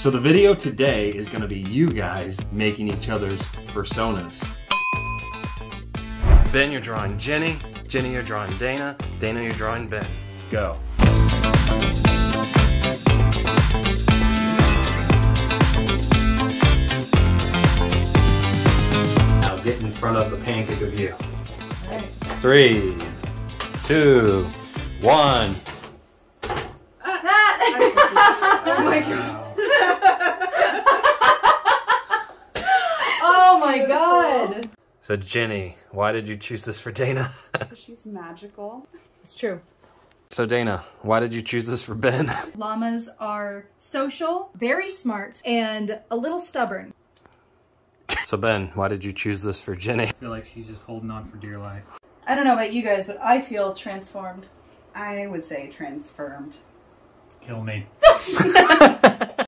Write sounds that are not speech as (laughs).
So the video today is gonna be you guys making each other's fursonas. Ben, you're drawing Jenny. Jenny, you're drawing Dana. Dana, you're drawing Ben. Go. Now get in front of the pancake of you. Three, two, one. (laughs) Oh my god. oh my god. So Jenny, why did you choose this for Dana? (laughs) She's magical. It's true. so Dana, why did you choose this for Ben? (laughs) Llamas are social, very smart, and a little stubborn. so Ben, why did you choose this for Jenny? I feel like she's just holding on for dear life. I don't know about you guys, but I feel transformed. I would say transformed. Kill me. (laughs)